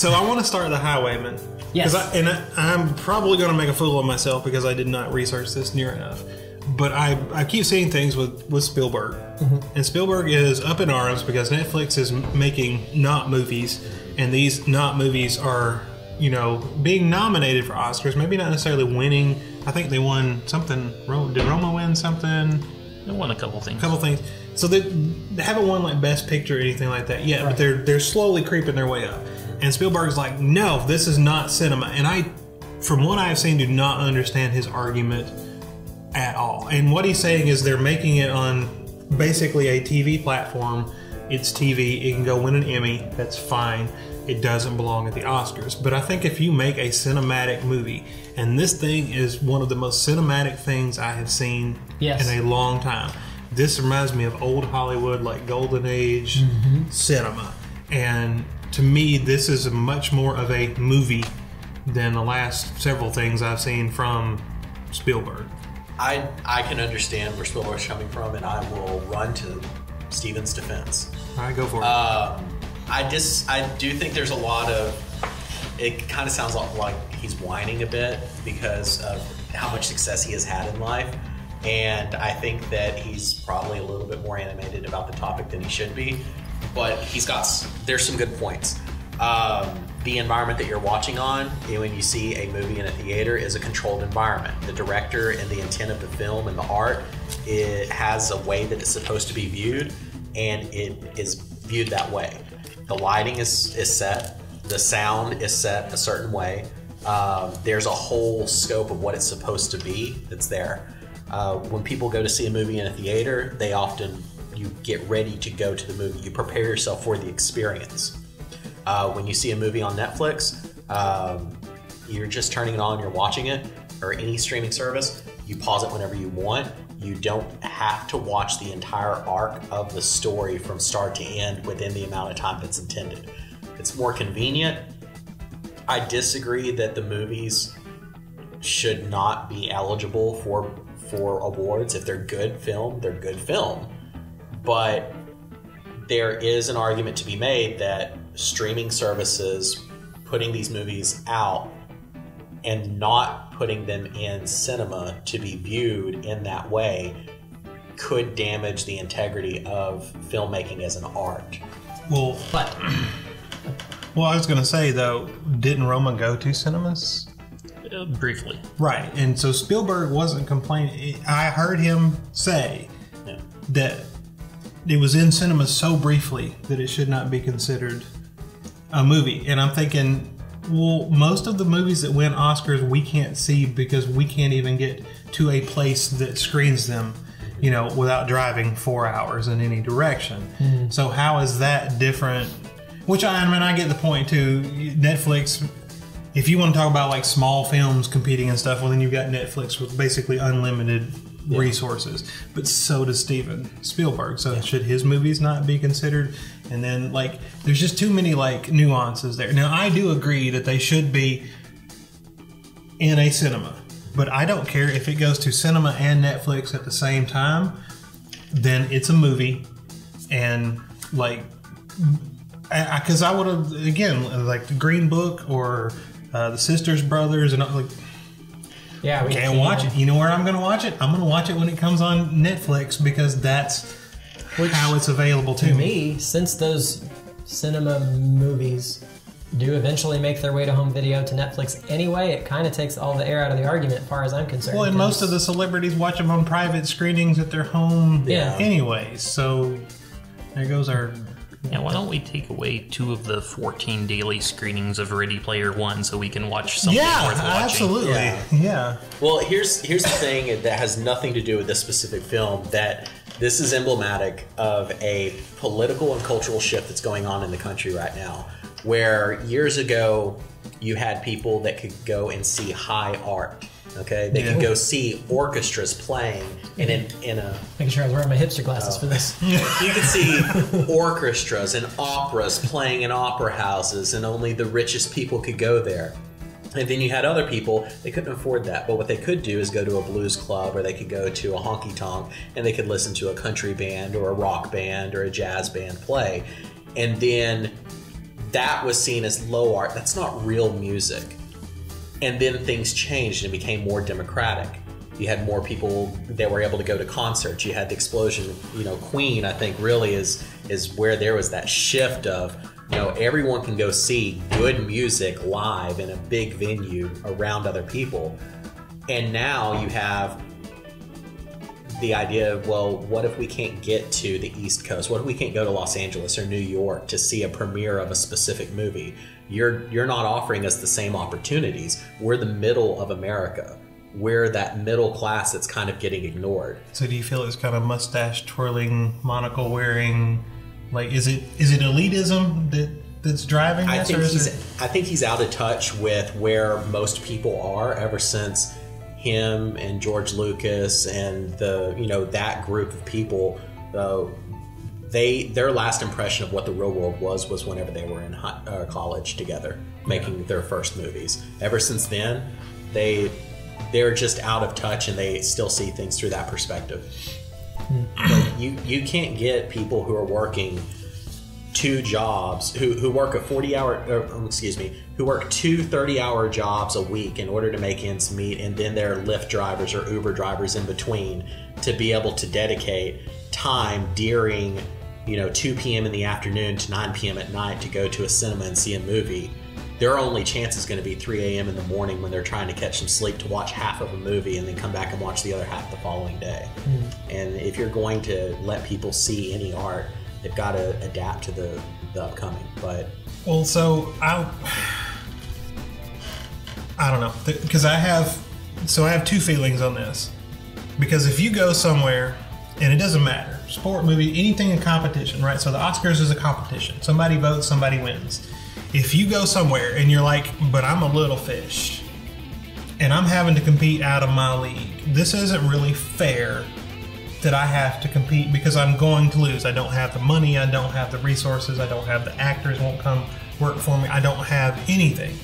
So I want to start the Highwaymen. 'Cause Yes. I, and I, I'm probably going to make a fool of myself because I did not research this near enough. But I, I keep seeing things with, with Spielberg. Mm-hmm. And Spielberg is up in arms because Netflix is making not movies. And these not movies are, you know, being nominated for Oscars. Maybe not necessarily winning. I think they won something. Did Roma win something? They won a couple things. A couple things. So they, they haven't won like Best Picture or anything like that yet, but they're they're slowly creeping their way up. And Spielberg's like, no, this is not cinema. And I, from what I have seen, do not understand his argument at all. And what he's saying is they're making it on basically a TV platform. It's TV. It can go win an Emmy. That's fine. It doesn't belong at the Oscars. But I think if you make a cinematic movie, and this thing is one of the most cinematic things I have seen Yes. in a long time. This reminds me of old Hollywood, like golden age mm-hmm. cinema. And to me, this is much more of a movie than the last several things I've seen from Spielberg. I I can understand where Spielberg's coming from, and I will run to Steven's defense. All right, go for it. Um, I just I do think there's a lot of. It kind of sounds like he's whining a bit because of how much success he has had in life, and I think that he's probably a little bit more animated about the topic than he should be. But he's got there's some good points. Um, the environment that you're watching on when you see a movie in a theater is a controlled environment. The director and the intent of the film and the art it has a way that it's supposed to be viewed, and it is viewed that way. The lighting is, is set, the sound is set a certain way. Um, there's a whole scope of what it's supposed to be that's there. Uh, when people go to see a movie in a theater, they often you get ready to go to the movie. You prepare yourself for the experience. Uh, when you see a movie on Netflix, um, you're just turning it on, you're watching it, or any streaming service. You pause it whenever you want. You don't have to watch the entire arc of the story from start to end within the amount of time that's intended. It's more convenient. I disagree that the movies should not be eligible for for awards. If they're good film, they're good film. But there is an argument to be made that streaming services putting these movies out and not putting them in cinema to be viewed in that way could damage the integrity of filmmaking as an art. well, But well, I was going to say though, didn't Roma go to cinemas? Uh, briefly. Right, and so Spielberg wasn't complaining. I heard him say Yeah. that it was in cinemas so briefly that it should not be considered a movie. And I'm thinking, well, most of the movies that win Oscars we can't see because we can't even get to a place that screens them, you know, without driving four hours in any direction. Hmm. So how is that different? Which I, I mean, I get the point too. Netflix. If you want to talk about like small films competing and stuff, well, then you've got Netflix with basically unlimited resources. But so does Steven Spielberg. So should his movies not be considered? And then like, there's just too many like nuances there. Now I do agree that they should be in a cinema, but I don't care if it goes to cinema and Netflix at the same time. Then it's a movie, and like because I, would have again like the Green Book or uh, the Sisters Brothers and like yeah, we can't watch it. You know where I'm going to watch it? I'm going to watch it when it comes on Netflix because that's Which, how it's available to, to me. me, since those cinema movies do eventually make their way to home video to Netflix anyway, it kind of takes all the air out of the argument, as far as I'm concerned. Well, and most of the celebrities watch them on private screenings at their home, Yeah. Anyways, so there goes our. Yeah, why don't we take away two of the 14 daily screenings of Ready Player One so we can watch something Yeah, worth watching? absolutely. Yeah. Yeah. Well, here's here's the thing that has nothing to do with this specific film. That this is emblematic of a political and cultural shift that's going on in the country right now. Where years ago you had people that could go and see high art. Okay, they could Yeah. go see orchestras playing in an, in a making sure I was wearing my hipster glasses for this. Oh. you could see orchestras and operas playing in opera houses, and only the richest people could go there. And then you had other people, they couldn't afford that. But what they could do is go to a blues club or they could go to a honky tonk and they could listen to a country band or a rock band or a jazz band play. And then that was seen as low art. That's not real music. And then things changed and became more democratic. You had more people that were able to go to concerts. You had the explosion. You know, Queen, I think, really is is where there was that shift of you know everyone can go see good music live in a big venue around other people. And now you have the idea of well what if we can't get to the east coast what if we can't go to los angeles or new york to see a premiere of a specific movie you're you're not offering us the same opportunities we're the middle of america we're that middle class that's kind of getting ignored So do you feel it's kind of mustache twirling, monocle wearing? Like, is it is it elitism that that's driving this, I think or is he's it? I think he's out of touch with where most people are ever since him and George Lucas and the you know that group of people uh, they their last impression of what the real world was was whenever they were in hi- uh, college together making their first movies. Ever since then, they they're just out of touch and they still see things through that perspective. Like, you you can't get people who are working two jobs who, who work a 40 hour or, um, excuse me who work two 30 hour jobs a week in order to make ends meet and then they're lyft drivers or uber drivers in between to be able to dedicate time during you know 2 p.m in the afternoon to 9 p.m at night to go to a cinema and see a movie their only chance is going to be 3 a.m in the morning when they're trying to catch some sleep to watch half of a movie and then come back and watch the other half the following day mm-hmm. and if you're going to let people see any art they've got to adapt to the, the upcoming. But Well, so I I don't know because I have so I have two feelings on this because if you go somewhere and it doesn't matter sport movie anything in competition right so the Oscars is a competition somebody votes somebody wins if you go somewhere and you're like but I'm a little fish and I'm having to compete out of my league this isn't really fair that I have to compete because I'm going to lose. I don't have the money, I don't have the resources, I don't have the actors won't come work for me. I don't have anything.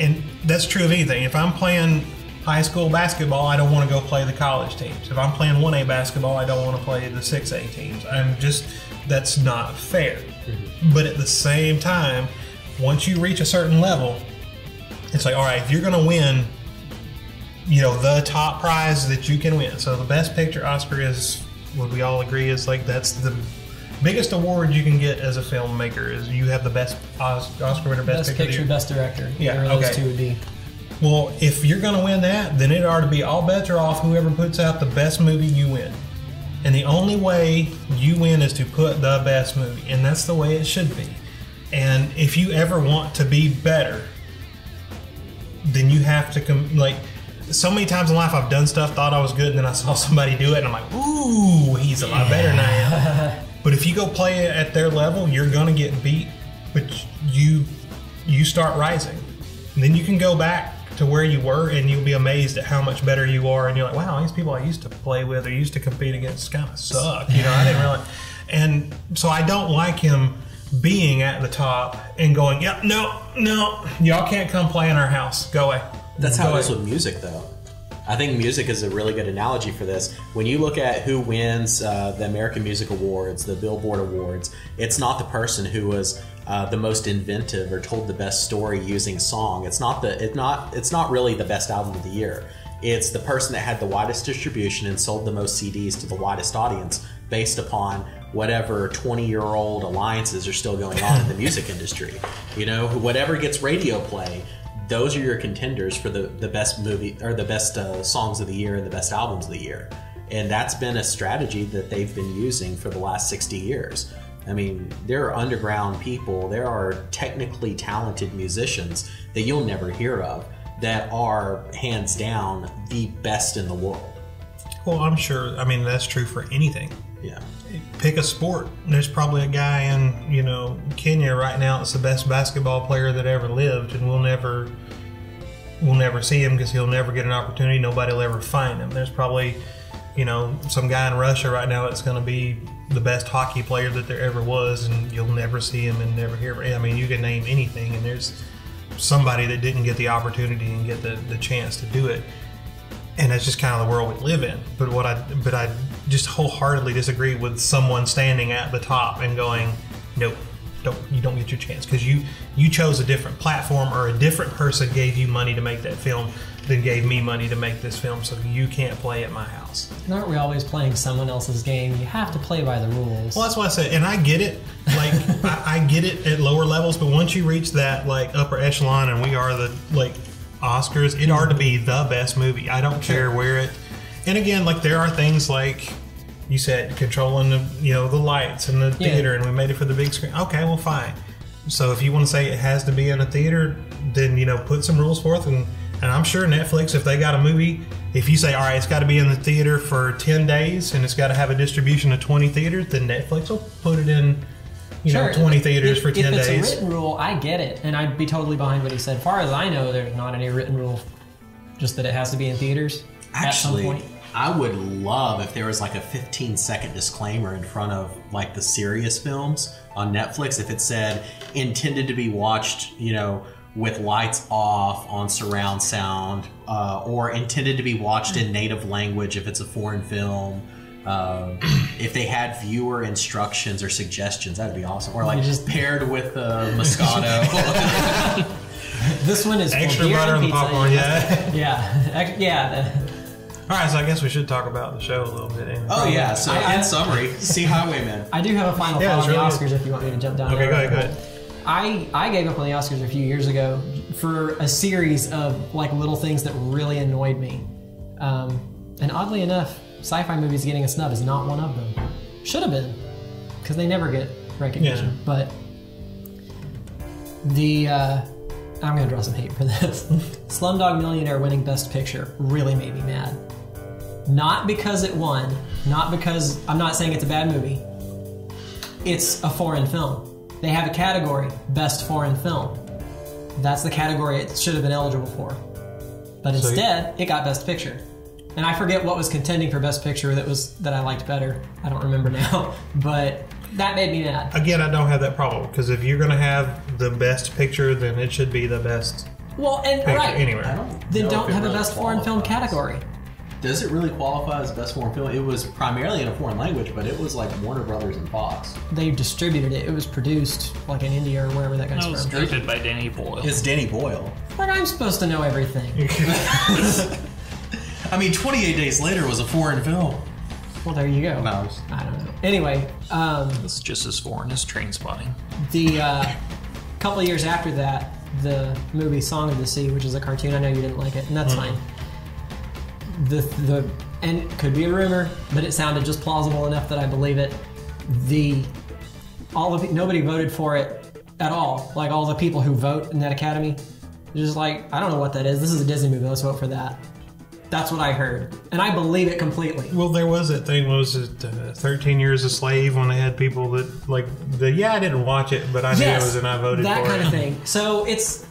And that's true of anything. If I'm playing high school basketball, I don't want to go play the college teams. If I'm playing 1A basketball, I don't want to play the 6A teams. I'm just that's not fair. Mm-hmm. But at the same time, once you reach a certain level, it's like, all right, if you're going to win you know the top prize that you can win. So the best picture Oscar is would we all agree is like that's the biggest award you can get as a filmmaker is you have the best Oscar winner best, Best picture. picture, best director. Yeah, Whatever those okay. two would be. Well, if you're going to win that, then it ought to be all bets are off. Whoever puts out the best movie, you win. And the only way you win is to put the best movie, and that's the way it should be. And if you ever want to be better, then you have to come. Like so many times in life, I've done stuff, thought I was good, and then I saw somebody do it, and I'm like, "Ooh, he's a lot better now. But if you go play it at their level, you're gonna get beat. But you you start rising, and then you can go back to where you were, and you'll be amazed at how much better you are. And you're like, "Wow, these people I used to play with or used to compete against kind of suck." You know, I didn't realize. And so I don't like him being at the top and going, "Yep, no, no, y'all can't come play in our house. Go away." that's how Go it is away." with music, though. I think music is a really good analogy for this. When you look at who wins uh, the American Music Awards, the Billboard Awards, it's not the person who was uh, the most inventive or told the best story using song. It's not the it's not it's not really the best album of the year. It's the person that had the widest distribution and sold the most CDs to the widest audience based upon whatever 20 year old alliances are still going on in the music industry. You know, whatever gets radio play, those are your contenders for the, the best movie or the best uh, songs of the year and the best albums of the year. And that's been a strategy that they've been using for the last 60 years. I mean, there are underground people, there are technically talented musicians that you'll never hear of that are hands down the best in the world. Well, I'm sure. I mean, that's true for anything. Yeah. Pick a sport. There's probably a guy in you know Kenya right now that's the best basketball player that ever lived, and we'll never we'll never see him because he'll never get an opportunity. Nobody will ever find him. There's probably you know some guy in Russia right now that's going to be the best hockey player that there ever was, and you'll never see him and never hear. I mean, you can name anything, and there's somebody that didn't get the opportunity and get the, the chance to do it and that's just kind of the world we live in. But what I but I just wholeheartedly disagree with someone standing at the top and going, nope, don't you don't get your chance because you you chose a different platform or a different person gave you money to make that film than gave me money to make this film, so you can't play at my house. And aren't we always playing someone else's game? You have to play by the rules. Well, that's why I said, and I get it. Like I, I get it at lower levels, but once you reach that like upper echelon, and we are the like Oscars, it ought to be the best movie. I don't care where it. And again, like there are things like you said, controlling the you know the lights in the Yeah. theater, and we made it for the big screen. Okay, well, fine. So if you want to say it has to be in a theater, then you know put some rules forth, and and I'm sure Netflix, if they got a movie, if you say all right, it's got to be in the theater for ten days, and it's got to have a distribution of twenty theaters, then Netflix will put it in, you know, twenty theaters if, for ten days. if it's days. a written rule, I get it, and I'd be totally behind what he said. far as I know, there's not any written rule, just that it has to be in theaters Actually, at some point. I would love if there was like a 15 second disclaimer in front of like the serious films on Netflix. If it said intended to be watched, you know, with lights off on surround sound, uh, or intended to be watched in native language if it's a foreign film. Um, if they had viewer instructions or suggestions, that'd be awesome. Or like just- paired with uh, Moscato. This one is for Extra beer butter and on the popcorn, yeah. yeah, yeah. All right, so I guess we should talk about the show a little bit. anyway. oh yeah. So I- I- in summary, see Highwaymen. I do have a final Yeah, thought on it's the really Oscars if you want me to jump down. Okay, that go ahead, go ahead. I I gave up on the Oscars a few years ago for a series of like little things that really annoyed me, um, and oddly enough, sci-fi movies getting a snub is not one of them. Should have been, because they never get recognition. Yeah. But the uh, I'm gonna draw some hate for this. Slumdog Millionaire winning Best Picture really made me mad. Not because it won, not because I'm not saying it's a bad movie. It's a foreign film. They have a category, Best Foreign Film. That's the category it should have been eligible for. But So- instead, it got Best Picture. And I forget what was contending for Best Picture that was that I liked better. I don't remember now, but that made me mad. Again, I don't have that problem because if you're going to have the best picture, then it should be the best Well, and right, anywhere. Don't then don't if it have a Best Foreign Film qualifies. category. Does it really qualify as best foreign film? It was primarily in a foreign language, but it was like Warner Brothers and Fox. They distributed it. It was produced like in India or wherever that guy's That was directed by Danny Boyle. It's Danny Boyle. But I'm supposed to know everything. I mean, 28 Days Later was a foreign film. Well, there you go. No, it's- I don't know. Anyway, um, It's just as foreign as Trainspotting. the uh, couple of years after that, the movie Song of the Sea, which is a cartoon, I know you didn't like it, and that's fine. The the and it could be a rumor, but it sounded just plausible enough that I believe it. The all of the, nobody voted for it at all. Like all the people who vote in that academy, just like I don't know what that is. This is a Disney movie. Let's vote for that. That's what I heard, and I believe it completely. Well, there was that thing. Was it? Uh, Thirteen Years a Slave when they had people that like the yeah. I didn't watch it, but I knew it was and I voted for that kind it. of thing. So it's,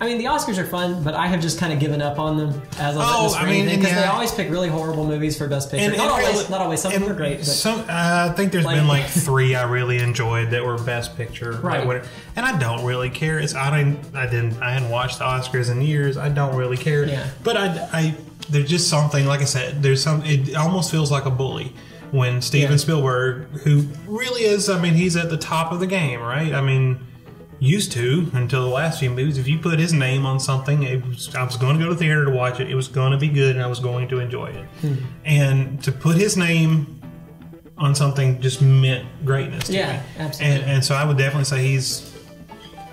I mean, the Oscars are fun, but I have just kind of given up on them as a Oh, I mean, because they always pick really horrible movies for Best Picture. And- not and always, not always. Some of and them are great, but Some, uh, I think there's Like- been like three I really enjoyed that were best picture. Right. whatever. And I don't really care. It's I didn't I didn't I hadn't watched the Oscars in years. I don't really care. Yeah. But I I there's just something like I said. There's some. It almost feels like a bully when Steven Yeah. Spielberg, who really is, I mean, he's at the top of the game, right? I mean. Used to until the last few movies. If you put his name on something, it was, I was going to go to the theater to watch it. It was going to be good, and I was going to enjoy it. Hmm. And to put his name on something just meant greatness. To Yeah, me. absolutely. And, and so I would definitely say he's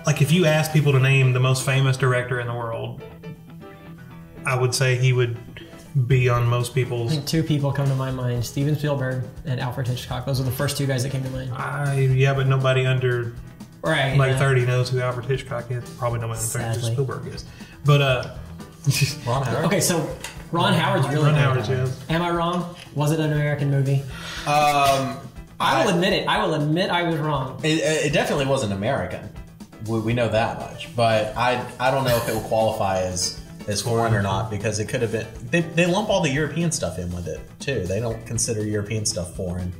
like if you ask people to name the most famous director in the world, I would say he would be on most people's. two people come to my mind: Steven Spielberg and Alfred Hitchcock. Those are the first two guys that came to mind. I, yeah, but nobody under Right. like yeah. thirty knows who Alfred Hitchcock is. Probably nobody under thirty knows who Spielberg is. But uh, Ron Howard. Okay, so Ron Howard's really Ron good. Howard's yeah. Am I wrong? Was it an American movie? Um, I will admit it. I will admit I was wrong. It, it definitely wasn't American. We, we know that much. But I I don't know if it will qualify as as foreign or not because it could have been. They, they lump all the European stuff in with it too. They don't consider European stuff foreign.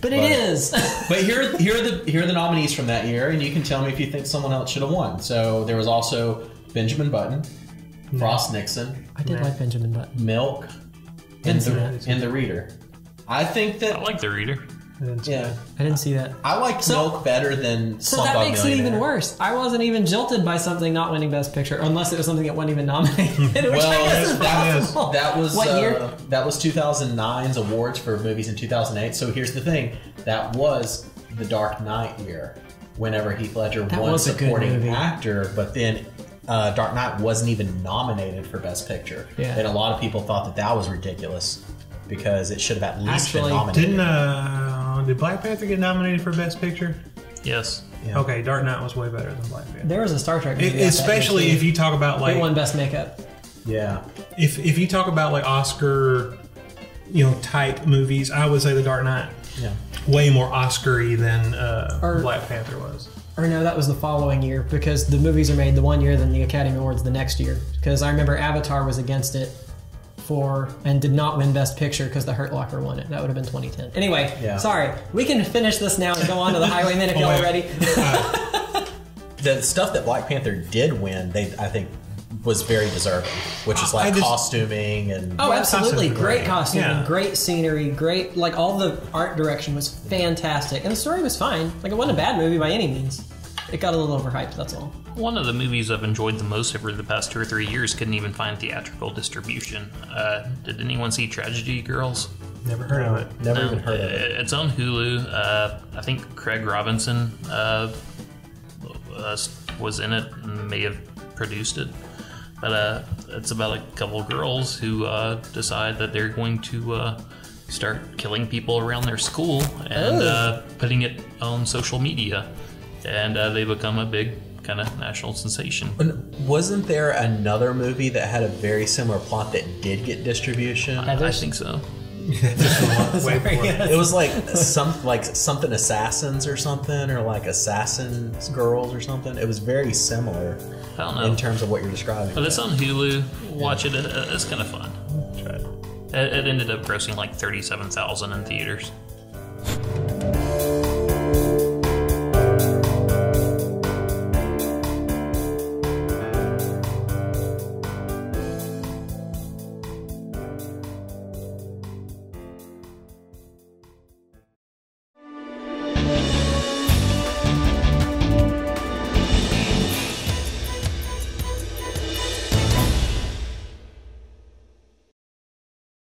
But it But- is. But here here are the here are the nominees from that year, and you can tell me if you think someone else should have won. So there was also Benjamin Button, Frost mm. Nixon, I did like Benjamin Button. Milk, Didn't and the, that. and the Reader. I think that I like the reader. I didn't see Yeah. that. I didn't see that. I like So- Milk better than So that makes it even worse. I wasn't even jilted by something not winning Best Picture, unless it was something that wasn't even nominated. which I Well, guess is that's- That was what uh, year? That was 2009's awards for movies in 2008. So here's the thing: that was the Dark Knight year. Whenever Heath Ledger That won was a good supporting actor, but then uh, Dark Knight wasn't even nominated for Best Picture, Yeah. and a lot of people thought that that was ridiculous because it should have at least Actually, been nominated. Didn't uh, did Black Panther get nominated for Best Picture? Yes. Yeah. Okay, Dark Knight was way better than Black Panther. There was a Star Trek movie. out that especially if you talk about like it won Best Makeup. yeah, if if you talk about like Oscar, you know, type movies, I would say The Dark Knight yeah. way more Oscar-y than uh, Or- Black Panther was. Or no, that was the following year because the movies are made the one year, then the Academy Awards the next year. Because I remember Avatar was against it for and did not win Best Picture because The Hurt Locker won it. That would have been 2010. Anyway, Yeah. sorry. We can finish this now and go on to the Highwaymen if Oh, y'all are wait. ready. The stuff that Black Panther did win, they I think was very deserving, which is like just- costuming and Oh, absolutely. costumes are Great great. costume, Yeah. great scenery, great, like all the art direction was fantastic. And the story was fine. Like it wasn't a bad movie by any means. It got a little overhyped, that's all. One of the movies I've enjoyed the most over the past two or three years couldn't even find theatrical distribution. Uh, did anyone see Tragedy Girls? Never heard of it. never No, even heard of it. It's on Hulu. Uh, I think Craig Robinson uh, uh, was in it and may have produced it. But uh, it's about a couple girls who uh, decide that they're going to uh, start killing people around their school and Oh. uh, putting it on social media. And uh, they become a big kind of national sensation. And Wasn't there another movie that had a very similar plot that did get distribution? I Heathers? think so. It was like some like something assassins or something, or like assassins girls or something. It was very similar I don't know. in terms of what you're describing. But it's on Hulu. Watch it. Uh, It's kind of fun. Try it. It, it ended up grossing like thirty-seven thousand in theaters.